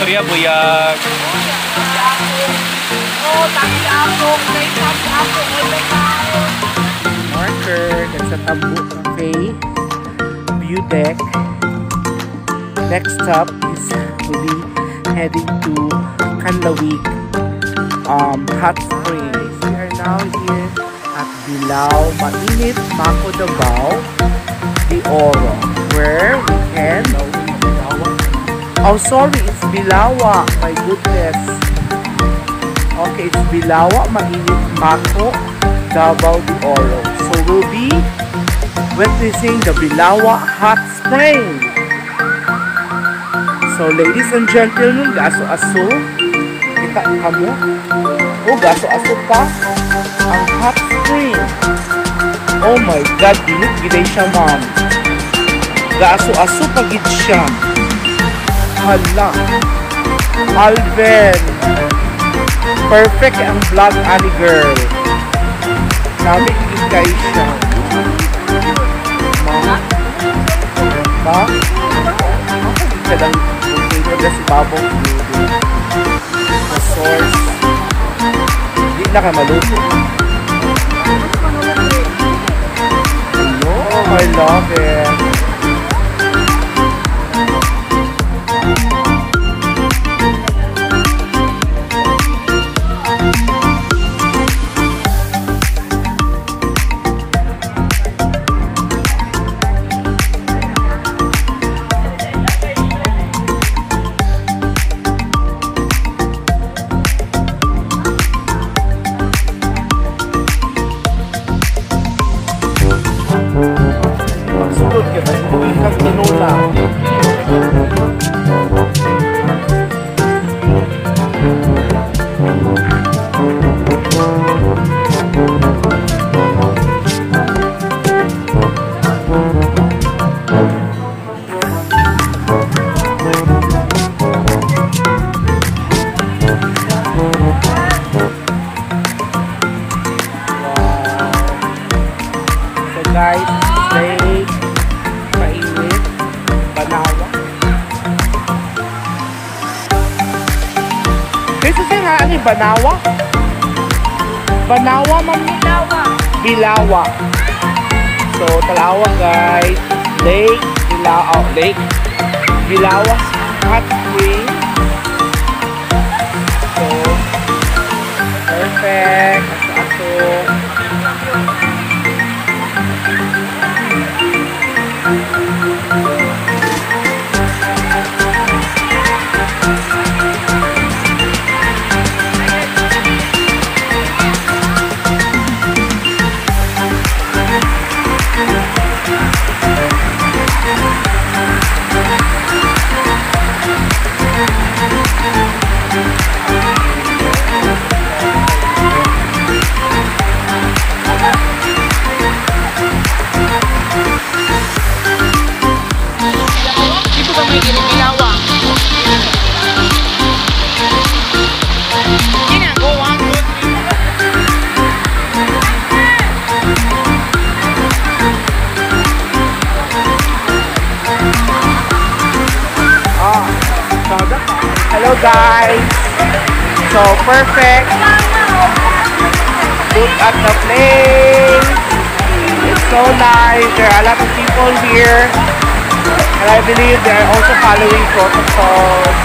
Korea buyag. Marker, that's a Tambu Cafe. View deck. Next stop is we'll be heading to Kanlawig um, Hot Springs. We are now here at Bilao, Mainit, Mako Davao, the Oro, where we can Oh, sorry, Bilawa. My goodness. Okay, it's Bilawa, Mainit, Mako, Davao de Oro. So we'll be witnessing the Bilawa Hot Spring. So ladies and gentlemen, gaso-aso, kita kamo. O, gaso-aso pa. Ang hot spring. Oh my God, dinit giday siya ma'am. Gaso-aso pagid siya. Hala. Alvin. Perfect ang vlog ani girl. Sabi gid kay siya. Ma. Ma. Ako gid ka lang volcano na si Babong Building. The source. Hindi na ka maluto. Oh, I love it. Thank yung banawa? Banawa, mami? Bilawa. Bilawa. So, talawa guys. Lake, Bilawa, oh, Lake. Bilawa Hot Spring. Guys. So perfect. Look at the place. It's so nice. There are a lot of people here. And I believe they are also following protocols.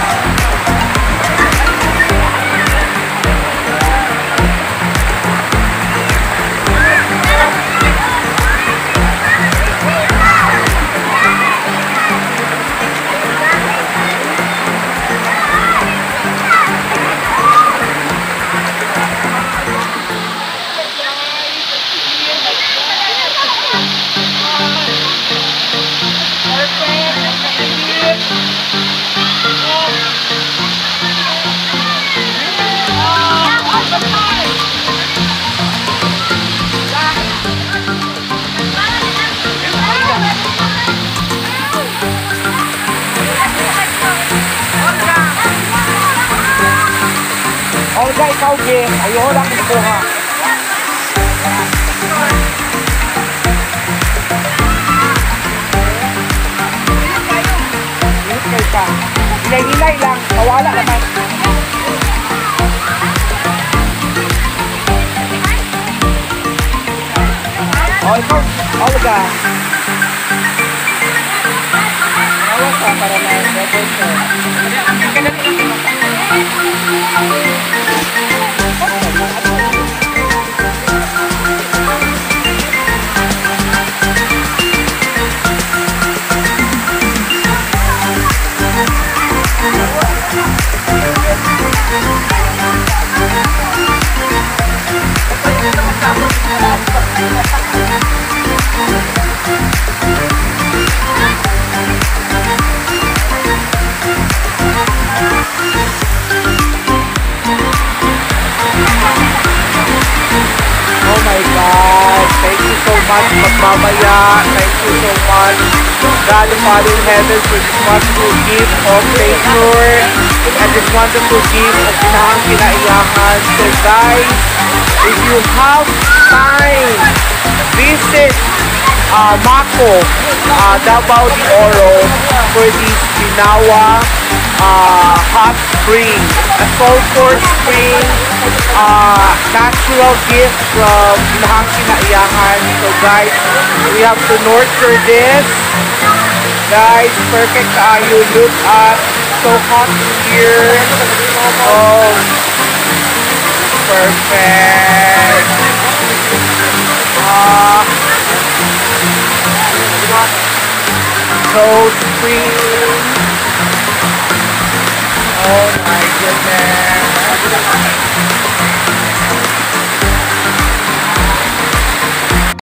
câu kia tại vô đâm được à đây như đây làm tao quá là mày thôi không không được à Hãy subscribe cho kênh Ghiền Mì Gõ Để không bỏ lỡ những video hấp dẫn Thank you. My God. Thank you so much, Magmamaya. Thank you so much, God the Father in heaven, for this wonderful gift of nature and this wonderful gift of pinahang kinailangan. So guys, if you have time, visit uh, Mako, uh, Davao de Oro for this Binawa uh, hot spring, a sulfur spring, uh, natural gift from Pinahang Kinaiyahan. So guys, we have to nurture this. Guys, perfect tayo. Look at so hot here. Oh, perfect. Ah, so spring. Oh my goodness.